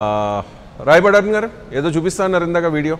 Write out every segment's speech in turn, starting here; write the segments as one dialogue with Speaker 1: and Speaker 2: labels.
Speaker 1: ఆ, రాయబడి అరుణ్ గారు ఏదో చూపిస్తా అన్నారు ఇందాక వీడియో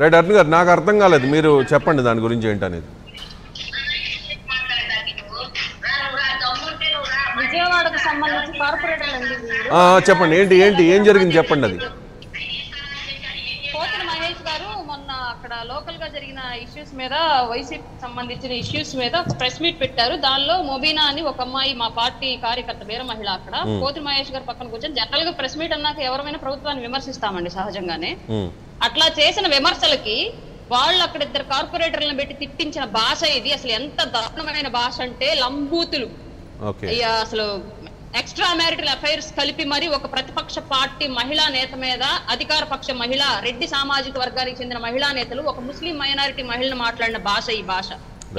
Speaker 1: రైట్ అరుణ్ గారు నాకు అర్థం కాలేదు. మీరు చెప్పండి దాని గురించి ఏంటనేది.
Speaker 2: విజయవాడకు సంబంధించి అండి
Speaker 1: చెప్పండి. ఏంటి ఏంటి ఏం జరిగింది చెప్పండి అది?
Speaker 2: పోతిన మహేష్ గారు మొన్న అక్కడ లోకల్గా జరిగిన ఇష్యూస్ మీద వైసీపీ సంబంధించిన ఇష్యూస్ మీద ఒక ప్రెస్ మీట్ పెట్టారు. దానిలో మొబీనా అని ఒక అమ్మాయి మా పార్టీ కార్యకర్త వీర మహిళ అక్కడ. పోతిన మహేష్ గారు పక్కన కూర్చొని జనరల్గా ప్రెస్ మీట్ అన్నాక ఎవరైనా ప్రభుత్వాన్ని విమర్శిస్తామండి సహజంగానే. అట్లా చేసిన విమర్శలకి వాళ్ళు అక్కడ ఇద్దరు కార్పొరేటర్లను పెట్టి తిట్టించిన భాష ఇది. అసలు ఎంత దారుణమైన భాష అంటే లంబూతులు. అసలు ఎక్స్ట్రా మ్యారిటల్ అఫైర్స్ కలిపి మరి ఒక ప్రతిపక్ష పార్టీ మహిళా నేత మీద అధికార పక్ష మహిళ రెడ్డి సామాజిక వర్గానికి చెందిన మహిళా నేతలు ఒక ముస్లిం మైనారిటీ మహిళను మాట్లాడిన భాష ఈ భాష.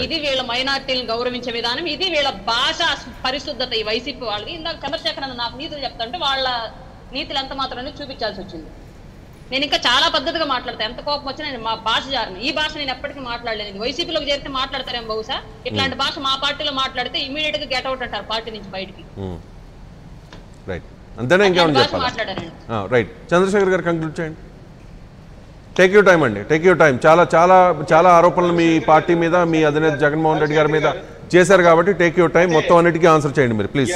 Speaker 2: ఇది వీళ్ళ మైనారిటీలను గౌరవించే విధానం ఇది వీళ్ళ భాష పరిశుద్ధత ఈ వైసీపీ వాళ్ళది. ఇందాక చంద్రశేఖర్ నాకు నీతులు చెప్తుంటే వాళ్ళ నీతులు ఎంత మాత్రమే చూపించాల్సి వచ్చింది. నేను ఇంకా చాలా పద్ధతిగా మాట్లాడతాను ఎంత కోపం వచ్చినా నేను మా భాష జారిన. ఈ భాష నేను ఎప్పటికీ మాట్లాడలేదు. వైసీపీలోకి చేరితే మాట్లాడతారేం బహుశా? ఇట్లాంటి భాష మా పార్టీలో మాట్లాడితే ఇమీడియట్గా గెట్ అవుట్ అంటారు పార్టీ నుంచి బయటికి.
Speaker 1: రైట్ అంతేనా చెప్పాలి?
Speaker 2: మాట్లాడారండి.
Speaker 1: రైట్ చంద్రశేఖర్ గారు కంక్లూడ్ చేయండి. టేక్ యూ టైం అండి. టేక్ యూ టైం చాలా చాలా చాలా ఆరోపణలు మీ పార్టీ మీద మీ అధినేత జగన్మోహన్ రెడ్డి గారి మీద చేశారు కాబట్టి టేక్ యూ టైం మొత్తం అన్నిటికీ ఆన్సర్ చేయండి మీరు ప్లీజ్